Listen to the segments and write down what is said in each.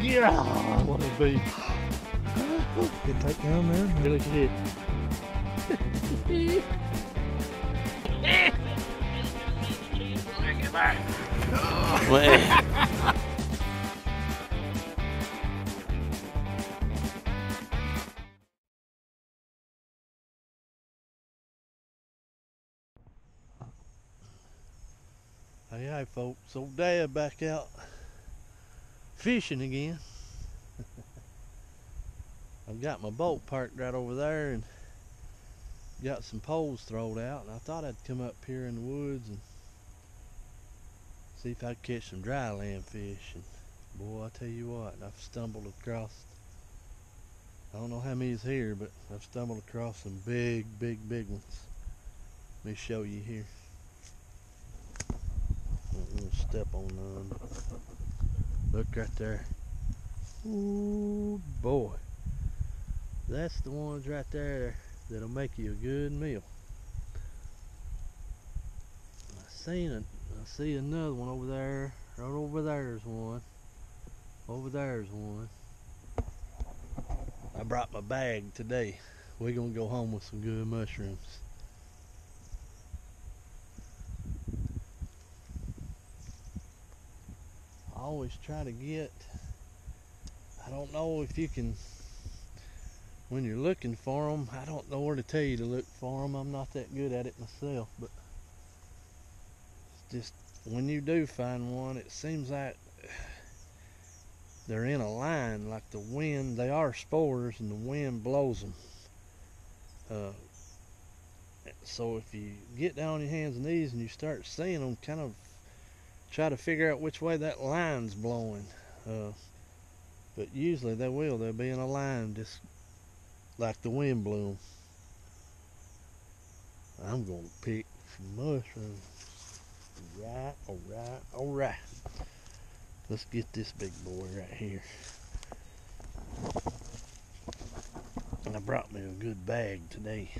Yeah, I want to be. Get tight down there. Hey, look at Hey, hey, folks. Old Dad back out fishing again. I've got my boat parked right over there and got some poles thrown out. And I thought I'd come up here in the woods and see if I could catch some dry land fish. And boy, I tell you what, I've stumbled across. I don't know how many's here, but I've stumbled across some big, big, big ones. Let me show you here. I'm gonna step on none. Look right there. Ooh boy. That's the ones right there that'll make you a good meal. I seen it. I see another one over there. Right over there's one. Over there's one. I brought my bag today. We're gonna go home with some good mushrooms. I always try to get I don't know if you can when you're looking for them I don't know where to tell you to look for them I'm not that good at it myself but just when you do find one it seems like they're in a line like the wind they are spores and the wind blows them uh, so if you get down on your hands and knees and you start seeing them kind of try to figure out which way that line's blowing. Uh, but usually they will. They'll be in a line just like the wind blew them. I'm going to pick some mushrooms. Right, alright, alright. Let's get this big boy right here. I brought me a good bag today.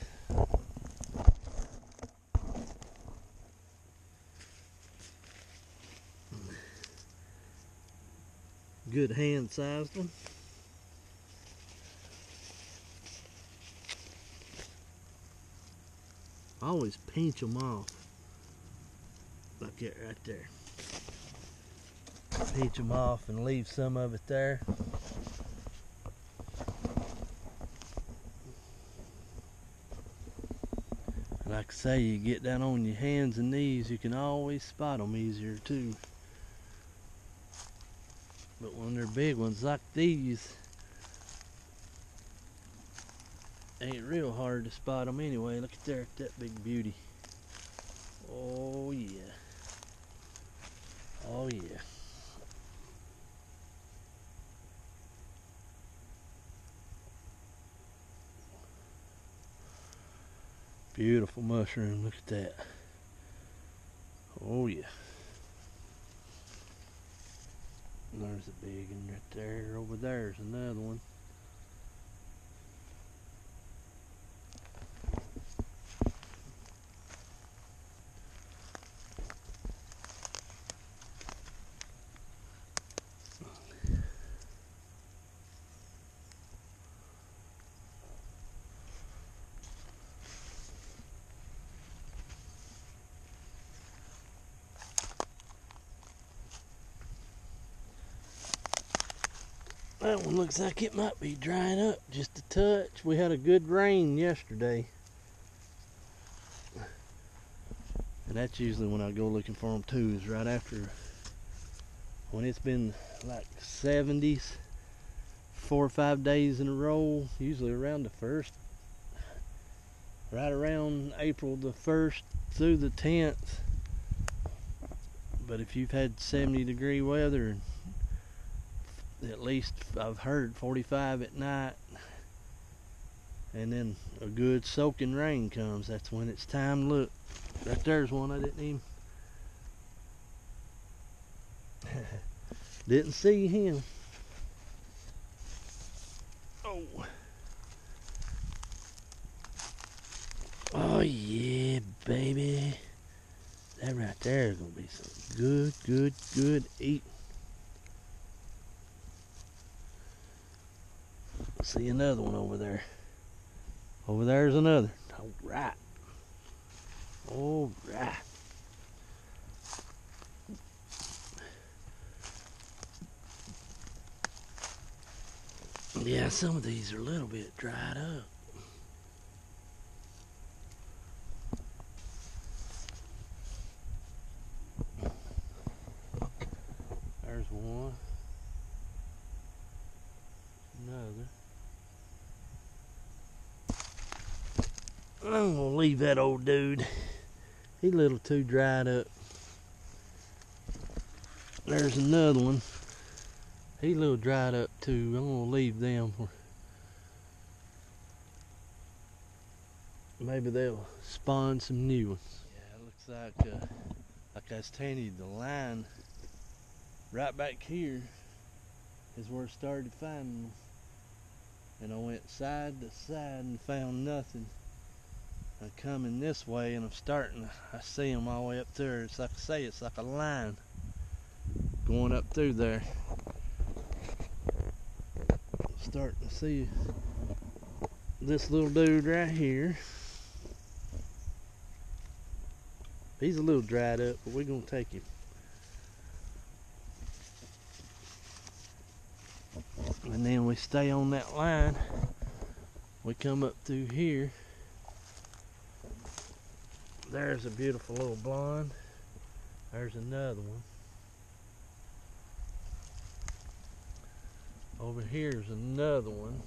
Good hand sized one. I always pinch them off. Like that right there. Pinch them off and leave some of it there. Like I say, you get down on your hands and knees, you can always spot them easier too. But when they're big ones like these, ain't real hard to spot them anyway. Look at there, that big beauty. Oh yeah. Oh yeah. Beautiful mushroom, look at that. Oh yeah. There's a big one right there. Over there's another one. That one looks like it might be drying up just a touch. We had a good rain yesterday. And that's usually when I go looking for them too, is right after when it's been like 70s, four or five days in a row, usually around the first, right around April the 1st through the 10th. But if you've had 70 degree weather at least I've heard 45 at night. And then a good soaking rain comes. That's when it's time to look. Right there's one I didn't even didn't see him. Oh. Oh yeah baby. That right there is gonna be some good good good eating see another one over there. Over there's another. All right. All right. Yeah, some of these are a little bit dried up. There's one. Another. I'm gonna leave that old dude. He's a little too dried up. There's another one. He's a little dried up too. I'm gonna leave them for maybe they'll spawn some new ones. Yeah, it looks like uh, like I was telling you, the line right back here is where I started finding them. And I went side to side and found nothing. I'm coming this way and I'm starting, I see them all the way up there. It's like I say, it's like a line going up through there. Starting to see this little dude right here. He's a little dried up, but we're gonna take him. And then we stay on that line. We come up through here. There's a beautiful little blonde. There's another one. Over here's another one.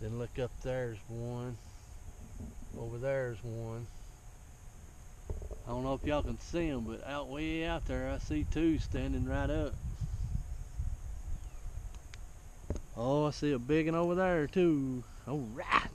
Then look up there's one. Over there's one. I don't know if y'all can see them, but out way out there I see two standing right up. Oh, I see a big one over there too. All right.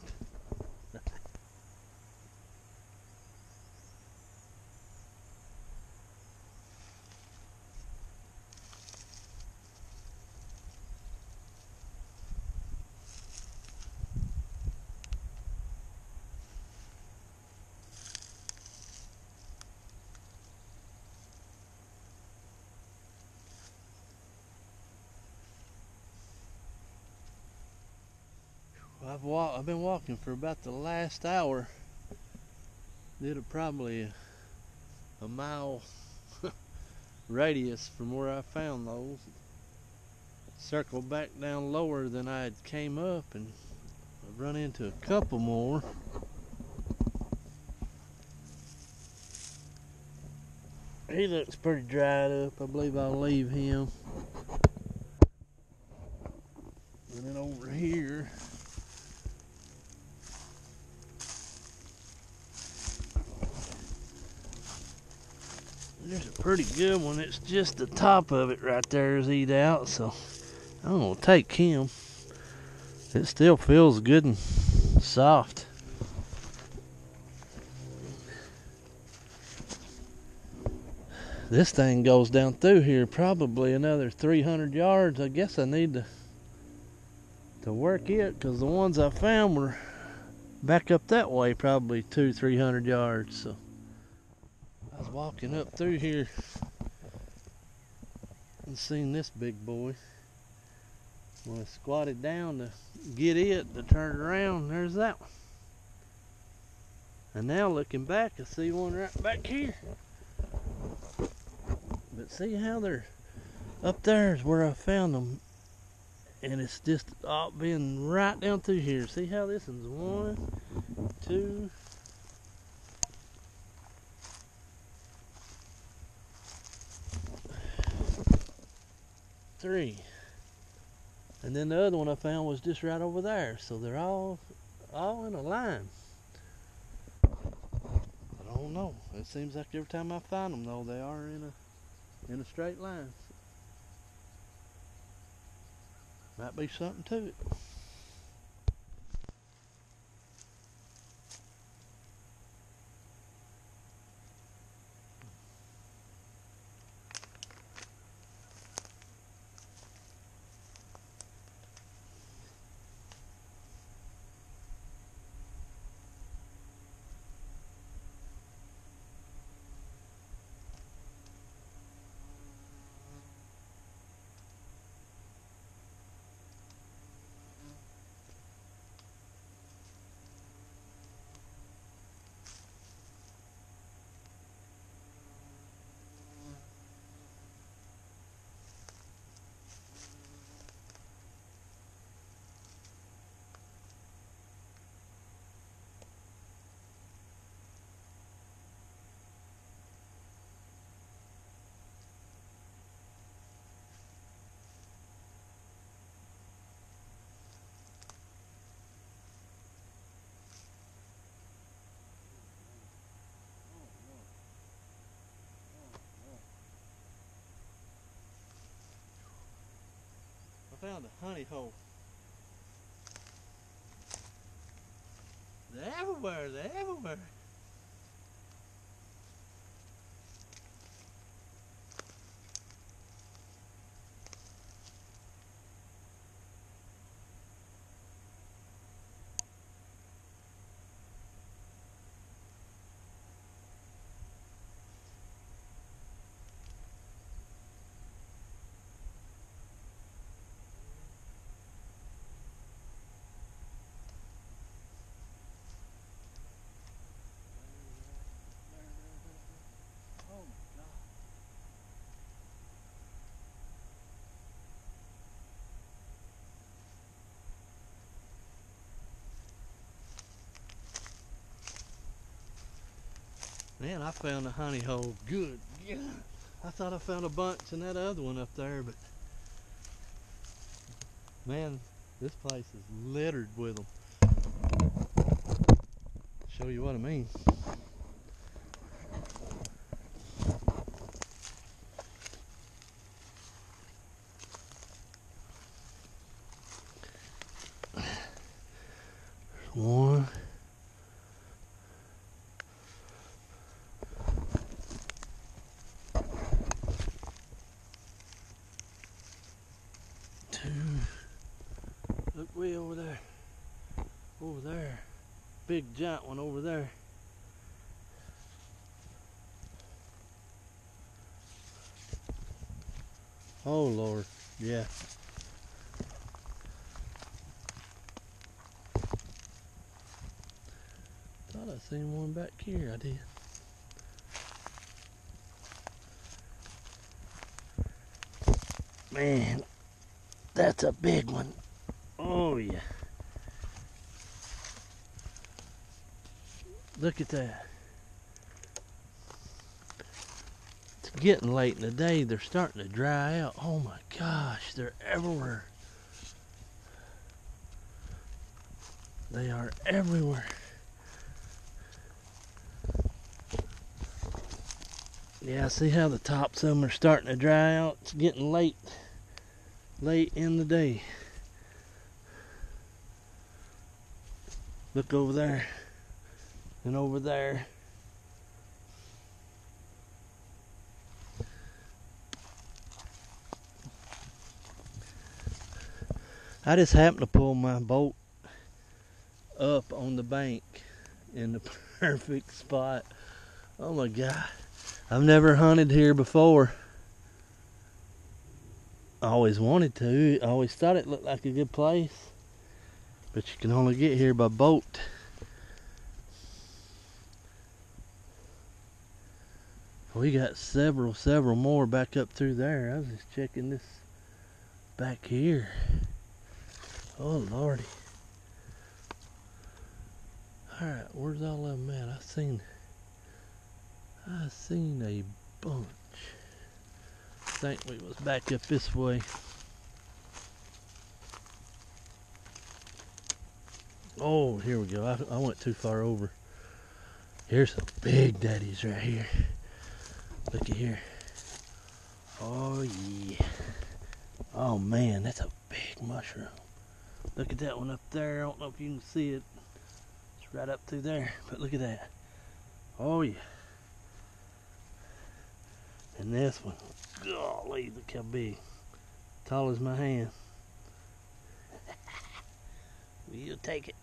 I've walked. I've been walking for about the last hour. Did a probably a, mile radius from where I found those. Circled back down lower than I had came up, and I've run into a couple more. He looks pretty dried up. I believe I'll leave him. And then over here. There's a pretty good one. It's just the top of it right there is eat out, so I'm gonna take him. It still feels good and soft. This thing goes down through here probably another 300 yards. I guess I need to to work it because the ones I found were back up that way probably two, three hundred yards. So I was walking up through here and seen this big boy. When I squatted down to get it to turn around, there's that one. And now looking back, I see one right back here. But see how they're up there is where I found them. And it's just all been right down through here. See how this one's one, two, three. And then the other one I found was just right over there. So they're all all in a line. I don't know. It seems like every time I find them though they are in a in a straight line. Might be something to it. Found a honey hole. They're everywhere, they're everywhere. Man, I found a honey hole. Good. Yeah. I thought I found a bunch in that other one up there, but man, this place is littered with them. Show you what I mean. Two. Look way over there. Over there. Big giant one over there. Oh Lord. Yeah. Thought I seen one back here. I did. Man, that's a big one. Oh yeah. Look at that. It's getting late in the day. They're starting to dry out. Oh my gosh, they're everywhere. They are everywhere. Yeah, see how the tops of them are starting to dry out? It's getting late. Late in the day. Look over there. And over there. I just happened to pull my boat up on the bank in the perfect spot. Oh my god. I've never hunted here before. I always wanted to. I always thought it looked like a good place. But you can only get here by boat. We got several, several more back up through there. I was just checking this back here. Oh lordy. Alright, where's all of them at? I seen I seen a bunch. Think we was back up this way. Oh, here we go. I, I went too far over. Here's some big daddies right here. Looky here. Oh yeah. Oh man, that's a big mushroom. Look at that one up there. I don't know if you can see it. It's right up through there. But look at that. Oh yeah. And this one, golly, look how big. Tall as my hand. We'll take it.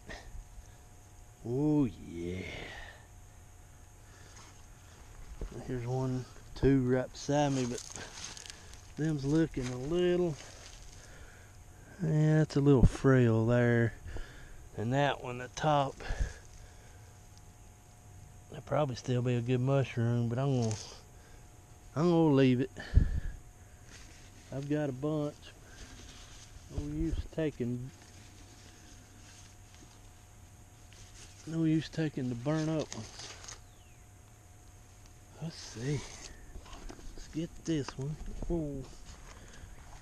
Oh yeah. Here's one, two right beside me, but them's looking a little. Yeah, it's a little frail there. And that one, the top. That'd probably still be a good mushroom, but I'm gonna I'm gonna leave it. I've got a bunch. No use taking no use taking the burn up ones. Let's see. Let's get this one. Oh,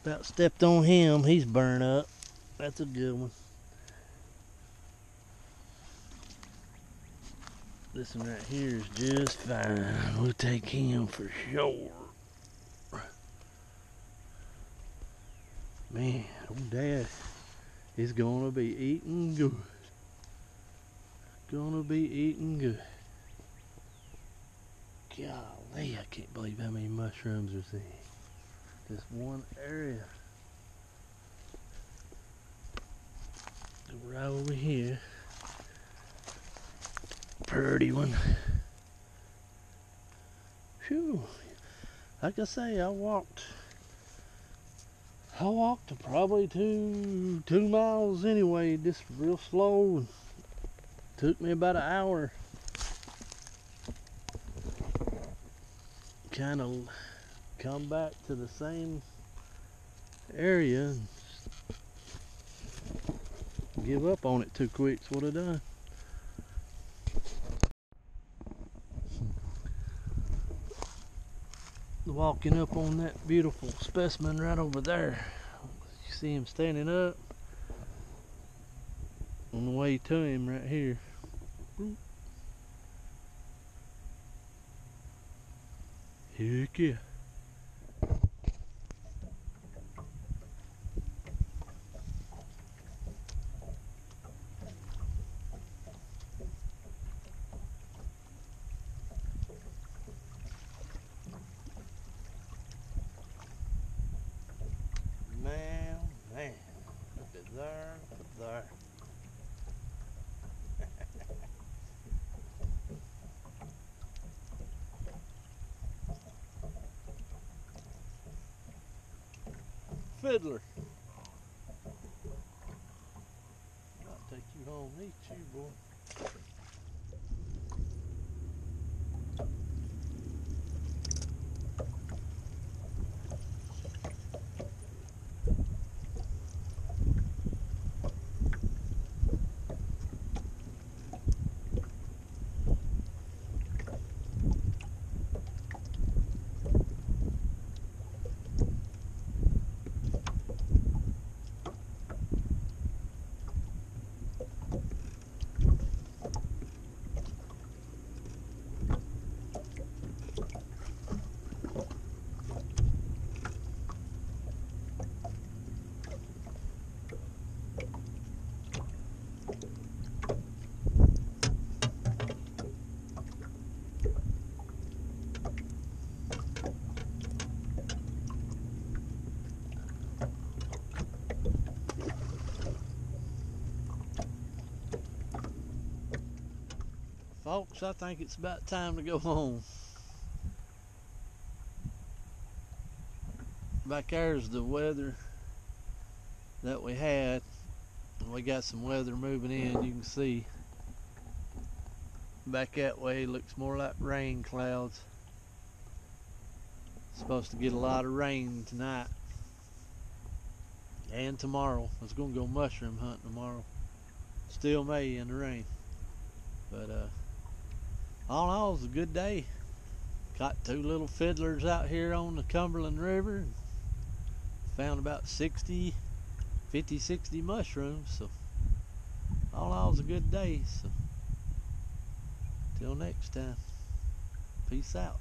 about stepped on him. He's burned up. That's a good one. This one right here is just fine. We'll take him for sure. Man, old dad is gonna be eating good. Gonna be eating good. Golly, I can't believe how many mushrooms there's in this one area. Right over here. Pretty one. Phew. Like I say, I walked I walked probably two two miles anyway, just real slow. Took me about an hour. Kind of come back to the same area give up on it too quick. What I done. Walking up on that beautiful specimen right over there. You see him standing up. On the way to him right here. Heck yeah. Man, man. Look at there, look at there. Fiddler. I'll take you home eat you, boy. Folks, I think it's about time to go home. Back there's the weather that we had. We got some weather moving in, you can see. Back that way looks more like rain clouds. Supposed to get a lot of rain tonight. And tomorrow. I was gonna go mushroom hunting tomorrow. Still may in the rain. But uh all in all, it was a good day. Caught two little fiddlers out here on the Cumberland River. Found about 60, 50, 60 mushrooms. So all in all, it was a good day. So till next time, peace out.